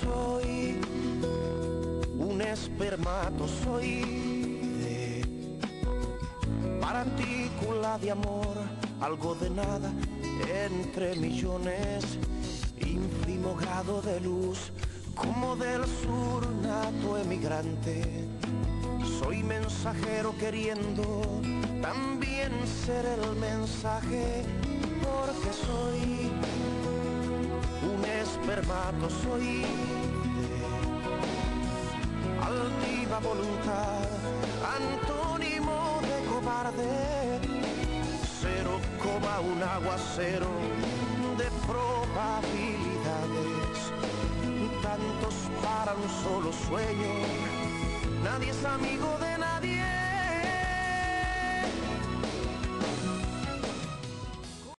Soy un espermatozoide, partícula de amor, algo de nada entre millones, ínfimo grado de luz, como del sur nato emigrante. Soy mensajero queriendo también ser el mensaje, porque soy espermatozoide, altiva voluntad, antónimo de cobarde, cero coma un aguacero de probabilidades, tantos para un solo sueño, nadie es amigo de